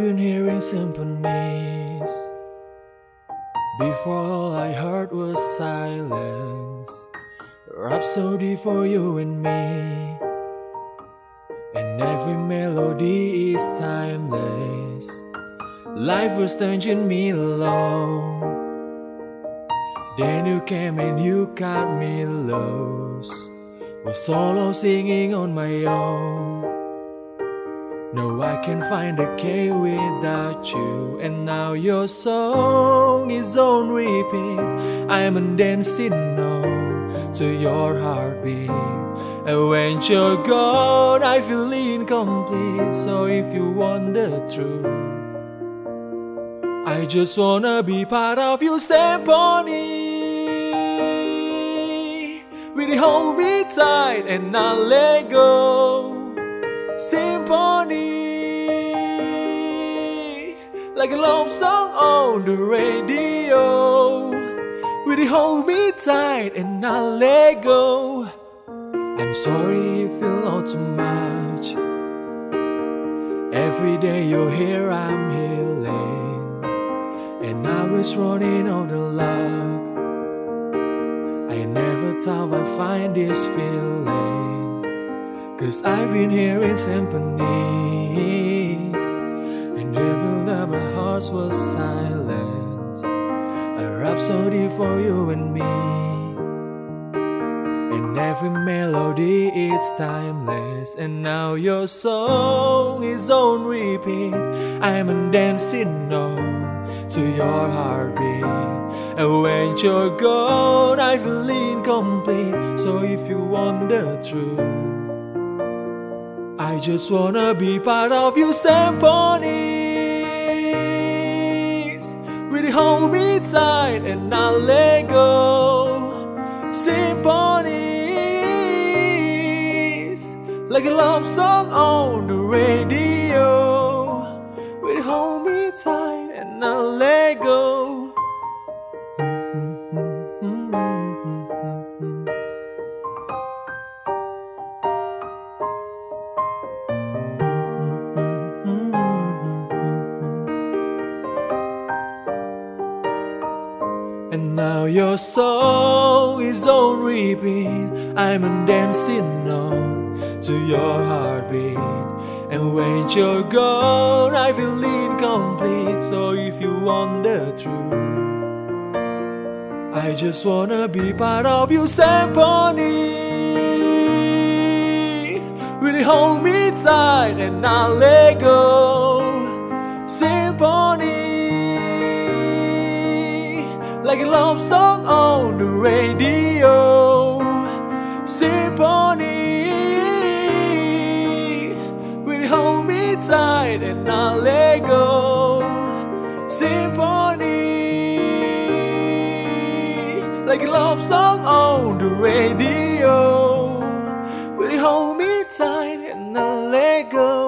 been hearing symphonies. Before all I heard was silence. Rhapsody for you and me. And every melody is timeless. Life was turning me low. Then you came and you cut me loose. Was solo singing on my own. No, I can't find a K without you. And now your song is on repeat. I'm a dancing on to your heartbeat. And when you're gone, I feel incomplete. So if you want the truth, I just wanna be part of your symphony. You hold me tight and not let go? Symphony, like a love song on the radio. Will you hold me tight and not let go? I'm sorry if you know too much. Every day you're here, I'm healing, and I was running out of love. I never thought I'd find this feeling. Cause I've been hearing symphonies And every time my heart was silent. A rhapsody for you and me And every melody is timeless. And now your song is on repeat. I'm dancing on to your heartbeat. And when you're gone I feel incomplete. So if you want the truth I just wanna be part of your symphonies. Really hold me tight and not let go. Symphonies, like a love song on the radio. Really hold me tight and not let your soul is on repeat. I'm dancing on to your heartbeat. And when you're gone, I feel incomplete. So if you want the truth, I just wanna be part of your symphony. Will you hold me tight and not let go? Symphony like a love song on the radio. Symphony will hold me tight and not let go. Symphony like a love song on the radio. Will hold me tight and not let go.